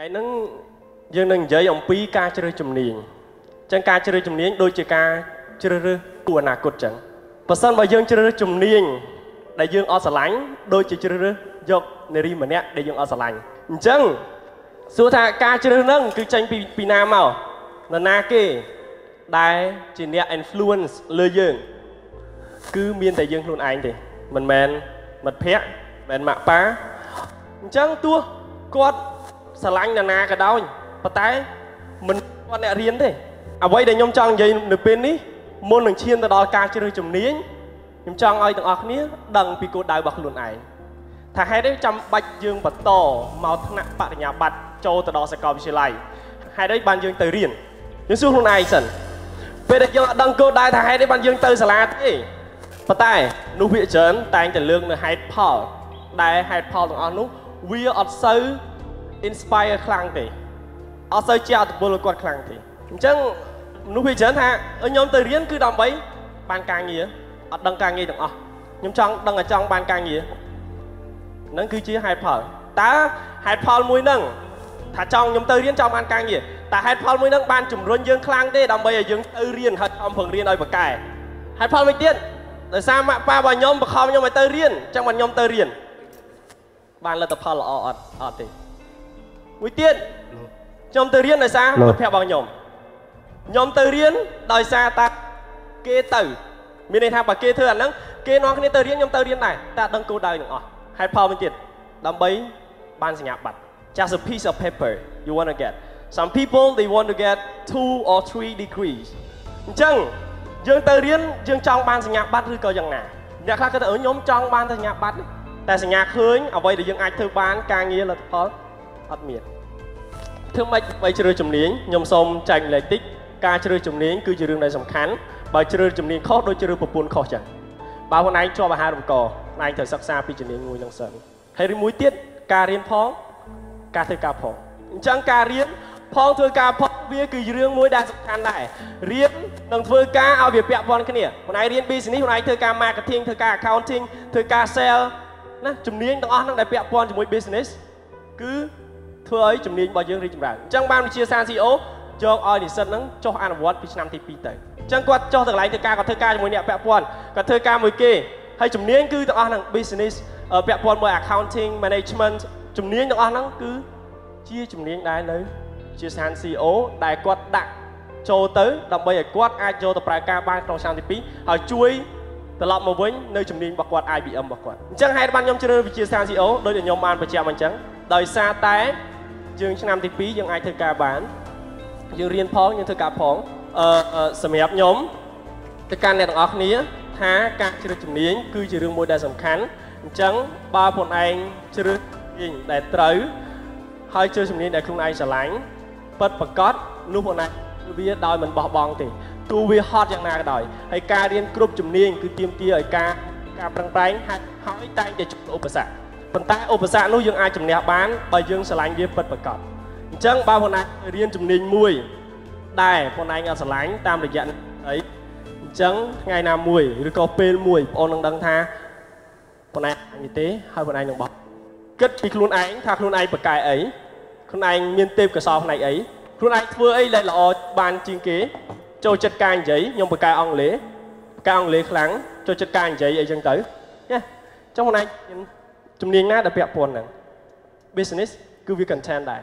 ថ្ងៃហ្នឹងយើងនឹងនិយាយអំពីការជ្រើសជំនាញអញ្ចឹងការជ្រើសជំនាញដូចជាការជ្រើសរើសគូអនាគតអញ្ចឹងបើសិនបើយើងជ្រើសរើសជំនាញដែលយើងអត់ស្រឡាញ់ដូចជាជ្រើសរើសយកនារីម្នាក់ដែលយើងអត់ស្រឡាញ់អញ្ចឹងសួរថាការជ្រើសហ្នឹងគឺចេញពីពីណាមកនរណាគេដែលជាអ្នក influence លើយើងគឺមានតែយើងខ្លួនឯងទេមិនមែនមិត្តភ័ក្តិមិនមែនម៉ាក់ប៉ាអញ្ចឹងទោះគាត់ ស្រឡាញ់នរណាក៏ដោយប៉ុន្តែមិនគាត់អ្នករៀនទេអ្វីដែលខ្ញុំចង់និយាយនៅពេលនេះមុននឹងឈានទៅដល់ការជ្រើសជំនាញខ្ញុំចង់ឲ្យទាំងអស់គ្នា ដឹងពីគោលដៅរបស់ខ្លួនឯងថាហេតុអីចាំបាច់យើងបន្តមកថ្នាក់បរិញ្ញាបត្រចូលទៅដល់សាកលវិទ្យាល័យហេតុអីបានយើងទៅរៀនយើងសួរខ្លួនឯងសិនពេលដែលយើងអត់ដឹងគោលដៅថាហេតុអីបានយើងទៅសាលាទេប៉ុន្តែនោះវាច្រើនតែងតែលើកនៅហេតុផលដែលហេតុផលទាំងអស់នោះវាអត់សូវ inspire ខ្លាំងទេអត់សូវជាអត្តពលគាត់ខ្លាំងទេអញ្ចឹងមនុស្សវាច្រើនថាខ្ញុំទៅរៀនគឺដើម្បីបានការងារអត់ដឹងការងារទាំងអស់ខ្ញុំចង់ដឹងឲ្យចង់បានការងារហ្នឹងគឺជាហេតុផលតើហេតុផលមួយហ្នឹងថាចង់ខ្ញុំទៅរៀនចង់បានការងារតែហេតុផលមួយហ្នឹងបានជំរុញយើងខ្លាំងទេដើម្បីឲ្យយើងទៅរៀនហើយខំប្រឹងរៀនឲ្យបកកែហេតុផលមួយទៀតដោយសារម៉ាក់ប៉ារបស់ខ្ញុំបង្ខំខ្ញុំឲ្យទៅរៀនអញ្ចឹងបានខ្ញុំទៅរៀនបានលទ្ធផលល្អអត់អត់ទេ មួយទៀតខ្ញុំទៅរៀនដោយសារមិត្តភក្តិរបស់ខ្ញុំខ្ញុំទៅរៀនដោយសារតែគេទៅមានន័យថាបើគេធ្វើអាហ្នឹងគេនាំគ្នាទៅរៀនខ្ញុំទៅរៀនដែរតែដឹងគោលដៅទាំងអស់ហេតុផលមួយទៀតដើម្បីបានសញ្ញាបត្រ just a piece of paper you want to get some people they want to get two or three degrees អញ្ចឹងយើងទៅរៀនយើងចង់បានសញ្ញាបត្រឬក៏យ៉ាងណាអ្នកខ្លះគាត់ថាខ្ញុំចង់បានសញ្ញាបត្រតែសញ្ញាឃើញអ្វីដែលយើងអាចធ្វើបានការងារលទ្ធផល អត់មានធ្វើម៉េចបីជ្រើសជំនាញខ្ញុំសូមចែកលេខតិចការជ្រើសជំនាញគឺជារឿងដែលសំខាន់បើជ្រើសជំនាញខុសដូចជ្រើសប្រពន្ធខុសចឹងបើខ្លួនឯងជាប់អាហាររំកខ្លួនឯងត្រូវសិក្សាពីជំនាញមួយនឹងសិនហើយមួយទៀតការរៀនផងការធ្វើការផងអញ្ចឹងការរៀនផងធ្វើការផងវាគឺរឿងមួយដែលសំខាន់ដែររៀននិងធ្វើការឲ្យវាពាក់ព័ន្ធគ្នាខ្លួនឯងរៀន business ខ្លួនឯងធ្វើការ marketing ធ្វើការ accounting ធ្វើការ sale ណាជំនាញទាំងអស់ហ្នឹងដែលពាក់ព័ន្ធជាមួយ business គឺ ធ្វើឲ្យជំនាញរបស់យើងរីកចម្រើនអញ្ចឹងបានវិជាសាស្ត្រ CEO យកឲ្យនិស្សិតហ្នឹងចុះអនុវត្តពីឆ្នាំទី2ទៅអញ្ចឹងគាត់ចុះទៅកន្លែងធ្វើការគាត់ធ្វើការជាមួយអ្នកពាក់ព័ន្ធគាត់ធ្វើការមួយគេហើយជំនាញគឺទាំងអស់ហ្នឹង business ពាក់ព័ន្ធមួយ accounting management ជំនាញទាំងអស់ហ្នឹងគឺជាជំនាញដែលនៅជាស្ថាន CEO ដែលគាត់ដាក់ចូលទៅដើម្បីឲ្យគាត់អាចយកទៅប្រើការបានក្នុងឆ្នាំទី2ហើយជួយត្រឡប់មកវិញនៅជំនាញរបស់គាត់ IBM របស់គាត់អញ្ចឹងហេតុបានខ្ញុំជ្រើសវិជាស្ថាន CEO ដោយខ្ញុំបានបញ្ជាក់មកអញ្ចឹងដោយសារតែ យើងឆ្នាំទី2យើងអាចធ្វើការបានយើងរៀនផងយើងធ្វើការផងអឺសម្រាប់ខ្ញុំទៅកាន់អ្នកទាំងអស់គ្នា ថាការជ្រើសជំនាញគឺជារឿងមួយដែលសំខាន់អញ្ចឹងបើខ្លួនឯងជ្រើសជំនាញដែលត្រូវហើយជ្រើសជំនាញដែលខ្លួនឯងស្រឡាញ់ពិតប្រកបនោះខ្លួនឯងវាដោយមិនបោះបង់ទេទោះវាហត់យ៉ាងណាក៏ដោយហើយការរៀនគ្រប់ជំនាញគឺទាមទារឲ្យការការប្រឹងប្រែងហើយតែងតែជួបឧបសគ្គ ប៉ុន្តែឧបសគ្គនោះយើងអាចជំនះបានបើយើងស្រឡាញ់វាពិតប្រាកដអញ្ចឹងបើបងណារៀនជំនាញមួយដែលបងឯងអត់ស្រឡាញ់តាមរយៈអីអញ្ចឹងថ្ងៃណាមួយឬក៏ពេលមួយបងនឹងដឹងថាបងឯងនេះទេហើយបងឯងនឹងបោះគិតពីខ្លួនឯងថាខ្លួនឯងប្រកែអីខ្លួនឯងមានទេពកោសលផ្នែកអីខ្លួនឯងធ្វើអីដែលល្អបានជាងគេ ចូលចិត្តការនិយាយខ្ញុំប្រកែអង់គ្លេសប្រកែអង់គ្លេសខ្លាំងចូលចិត្តការនិយាយអីចឹងទៅណាចុះបងឯង ជំនាញណាដែលពាក់ព័ន្ធហ្នឹង business គឺវា content ដែរ